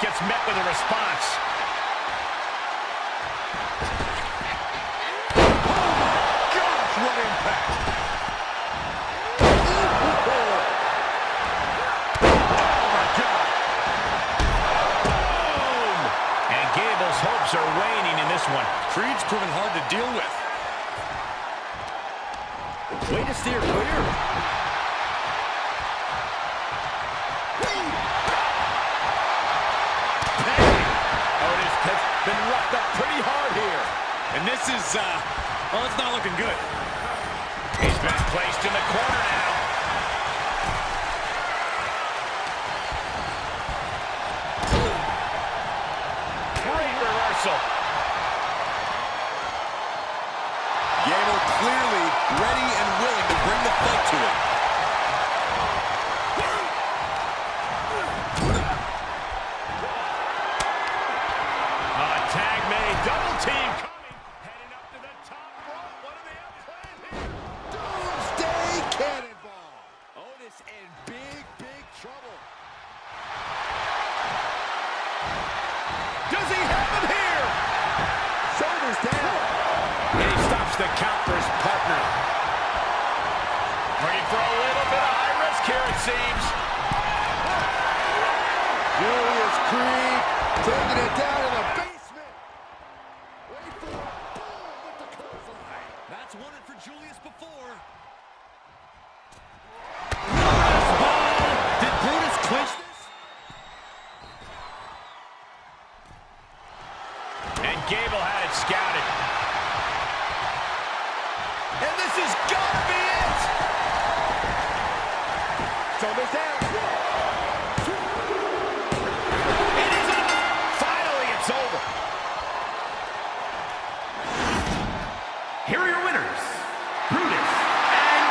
gets met with a response. Oh, what impact. Oh, my God. And Gable's hopes are waning in this one. Creed's proven hard to deal with. Way to steer clear. Has been roughed up pretty hard here. And this is, uh, well, it's not looking good. He's been placed in the corner now. Great reversal. Gable clearly ready Double team coming. Heading up to the top rope. What do they have planned here? Doomsday Cannonball. Otis in big, big trouble. Does he have him here? Shoulders down. And he stops the count for his partner. Looking for a little bit of high risk here, it seems. Julius Creed taking it down in the basement. Wait for it. Boom with the clothesline. That's won it for Julius before. Did Brutus clinch this? And Gable had it scouted. And this is gonna be it! Shoulders down. It is over! Finally, it's over! Here are your